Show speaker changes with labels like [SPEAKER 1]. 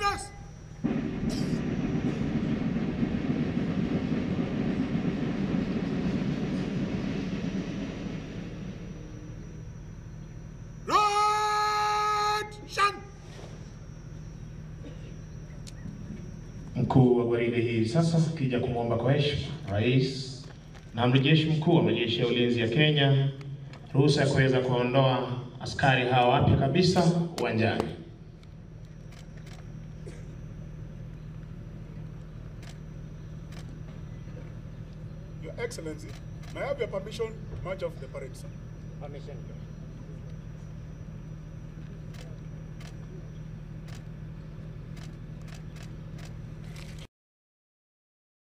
[SPEAKER 1] Magnus! Mkuu wa gwaride hii sasa akija kumwomba kwa heshima rais na mrejeshi mkuu wa majeshi ya ulinzi ya Kenya ruhusa ya kuweza kuondoa askari hawa wapya kabisa uwanjani.
[SPEAKER 2] Your Excellency, may I have your permission to march off the parade, sir?
[SPEAKER 3] Permission.